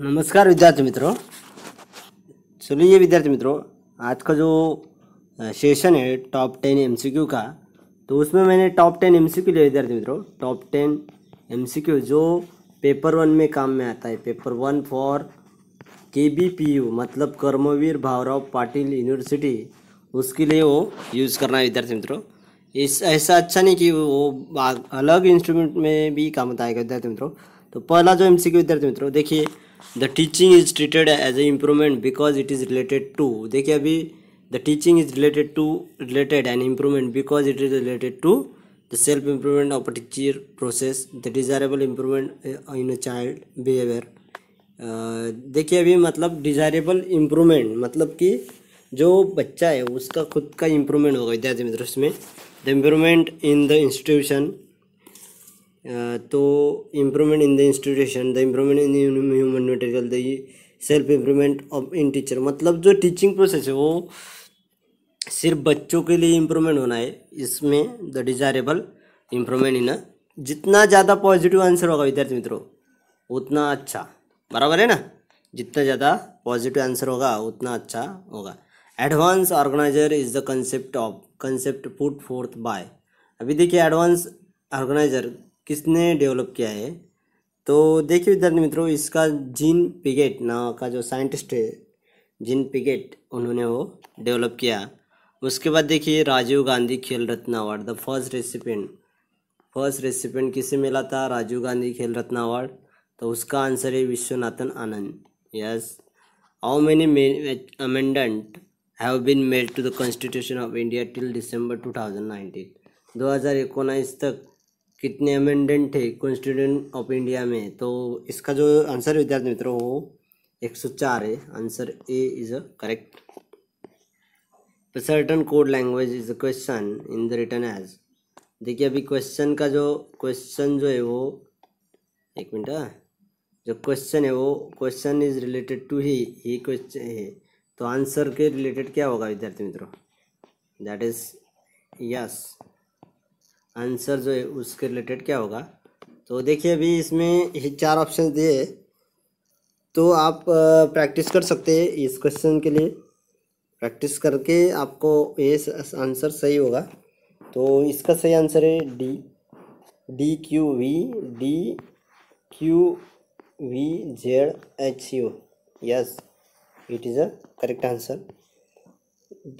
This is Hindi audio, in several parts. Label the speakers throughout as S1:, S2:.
S1: नमस्कार विद्यार्थी मित्रों। चलिए विद्यार्थी मित्रों, आज का जो सेशन है टॉप टेन एमसीक्यू का तो उसमें मैंने टॉप टेन एमसीक्यू लिया विद्यार्थी मित्रों। टॉप टेन एमसीक्यू जो पेपर वन में काम में आता है। Paper one for K B P U मतलब कर्मवीर भावराव पाटिल यूनिवर्सिटी उसके लिए वो यूज़ करना है विद्यार्थी मित्रों। इस, ऐसा अच्छा नहीं कि वो अलग इंस्ट्रूमेंट में भी काम आता है विद्यार्थी मित्रों। तो पहला जो एमसीक्यू विद्यार्थी मित्रों, देखिए the teaching is treated as a improvement because it is related to देखिए अभी the teaching is related to related and improvement because it is related to the self improvement of a teacher process the desirable improvement in a child behaviour देखिए अभी मतलब डिजायरेबल इम्प्रूवमेंट मतलब कि जो बच्चा है, उसका खुद का इम्प्रूवमेंट होगा विद्यार्थी मित्रों इसमें। The improvement in the institution तो improvement in the institution the improvement in human material the self improvement of in teacher मतलब जो टीचिंग प्रोसेस है वो सिर्फ़ बच्चों के लिए इम्प्रूवमेंट होना है, इसमें द डिजायरेबल इम्प्रूवमेंट इन जितना ज़्यादा पॉजिटिव आंसर होगा विद्यार्थी मित्रों, उतना अच्छा। बराबर है ना? जितना ज़्यादा पॉजिटिव आंसर होगा, उतना अच्छा होगा। Advance organiser is the concept of concept put forth by अभी देखिए एडवांस ऑर्गेनाइजर किसने डेवलप किया है? तो देखिए विद्यार्थी मित्रों, इसका जिन पिगेट नाम का जो साइंटिस्ट है, जिन पिगेट उन्होंने वो डेवलप किया। उसके बाद देखिए Rajiv Gandhi Khel Ratna award the first recipient first recipient किसे मिला था? राजीव गांधी खेल रत्न अवार्ड। तो उसका आंसर है Viswanathan Anand. Yes how many amendment have been made to the constitution of India till December 2019 2019 तक कितने अमेंडेंट थे कॉन्स्टिट्यूशन ऑफ़ इंडिया में? तो इसका जो आंसर विद्यार्थी मित्रों, वो एक सौ चार है। Answer A is a correct certain code language is a question in the return as देखिए, अभी क्वेश्चन का जो क्वेश्चन जो है, वो एक मिनट हाँ। जो क्वेश्चन है, वो क्वेश्चन इज़ रिलेटेड टू ही ही क्वेश्चन है। तो आंसर के रिलेटेड क्या होगा, विद्यार्थी मित्रों? दैट इज़ यस आंसर जो है उसके रिलेटेड क्या होगा? तो देखिए अभी इसमें चार ऑप्शन दिए तो आप प्रैक्टिस कर सकते हैं इस क्वेश्चन के लिए। प्रैक्टिस करके आपको ये आंसर सही होगा। तो इसका सही आंसर है D D Q V D Q V Z H U yes it is a correct answer the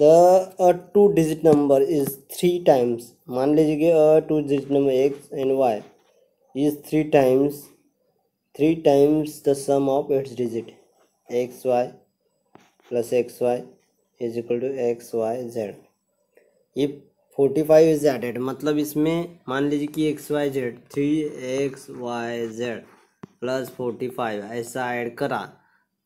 S1: two digit number is three times. मान लीजिए कि, अ, two digit number X and Y. Is three times three times the sum of its digit. X Y plus X Y is equal to X Y Z. ये फोर्टी फाइव इज़ एडेड मतलब इसमें मान लीजिए कि X Y Z, three X Y Z plus forty five, ऐसा ऐड करा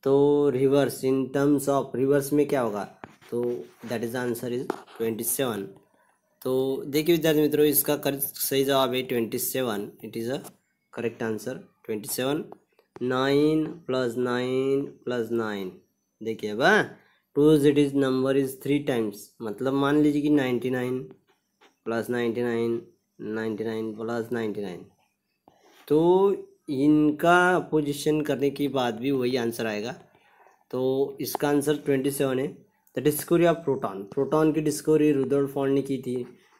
S1: तो reverse, in terms of, reverse में क्या होगा? तो that is answer is twenty seven तो देखिए विद्यार्थी मित्रों, इसका सही जवाब है twenty seven it is a correct answer twenty seven nine plus nine plus nine देखिए अब two it is number is three times मतलब मान लीजिए कि ninety nine plus ninety nine ninety nine plus ninety nine तो इनका अपोजिशन करने के बाद भी वही आंसर आएगा. तो इसका आंसर ट्वेंटी सेवन है. The discovery of proton proton की डिस्कवरी रुदर्ड फॉन्ड ने की थी।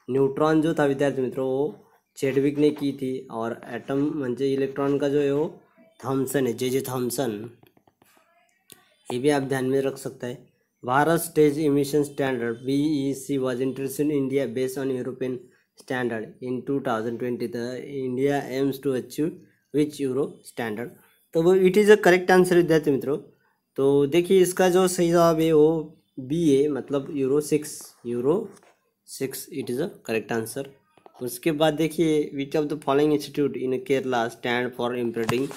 S1: न्यूट्रॉन जो था, विद्यार्थी मित्रों, वो चेडविक ने की थी और एटम म्हणजे इलेक्ट्रॉन का जो है, वो थॉमसन है जे जे थॉमसन ये भी आप ध्यान में रख सकते हैं। Bharat stage emission standard B E C was introduce in India based on European standard in two thousand twenty the India aims to achieve which euro standard तो वो it is a correct answer विद्यार्थी मित्रों। तो देखिए, इसका जो सही जवाब है, वो बी ए मतलब euro six euro six it is a correct answer उसके बाद देखिए which of the following institute in Kerala stand for improving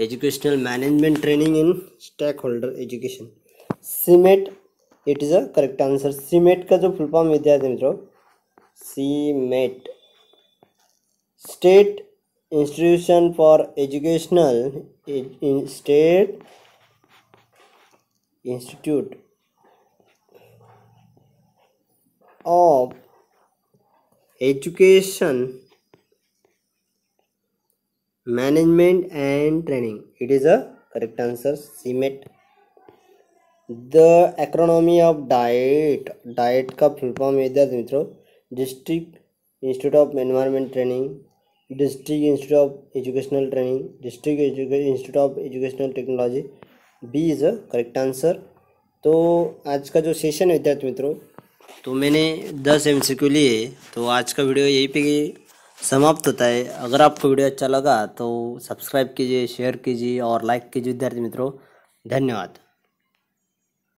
S1: educational management training in stakeholder education SIEMAT it is a correct answer SIEMAT का जो फुल फॉर्म विद्यार्थी मित्रों SIEMAT state institution for educational state institute of education, management and training. It is a correct answer SIEMAT the acronym of DIET DIET का फुल फॉर्म विद्यार्थी मित्रों district institute of environment training district institute of educational training district institute of educational technology B is a correct answer तो आज का जो सेशन है, विद्यार्थी मित्रों तो मैंने दस एम सी क्यू लिए तो आज का वीडियो यहीं पे समाप्त होता है। अगर आपको वीडियो अच्छा लगा तो सब्सक्राइब कीजिए शेयर कीजिए और लाइक कीजिए, विद्यार्थी मित्रों। धन्यवाद।